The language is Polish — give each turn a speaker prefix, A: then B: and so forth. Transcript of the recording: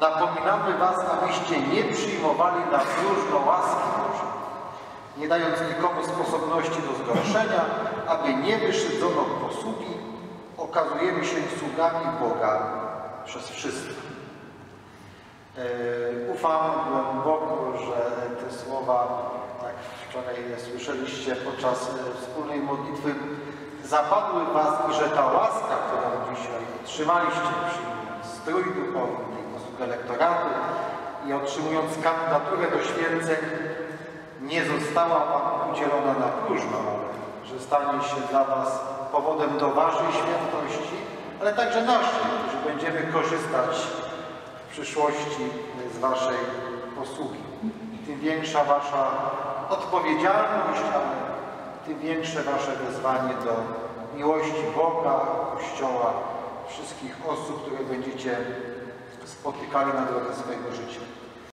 A: Napominamy was, abyście nie przyjmowali na próżno łaski Bożej, nie dając nikomu sposobności do zgorszenia, aby nie wyszydzono posługi, okazujemy się sługami Boga przez wszystkich. E, Ufam głęboko, że te słowa, tak wczoraj słyszeliście podczas e, wspólnej modlitwy, zapadły Was i że ta łaska, którą dzisiaj otrzymaliście, przyjmując strój duchowy, tej posługę i otrzymując kandydaturę do święceń, nie została Wam udzielona na próżno, że stanie się dla Was powodem do Waszej świętości, ale także naszej, że będziemy korzystać w przyszłości z Waszej posługi. Tym większa Wasza odpowiedzialność, ale tym większe Wasze wezwanie do miłości Boga, Kościoła, wszystkich osób, które będziecie spotykali na drodze swojego życia.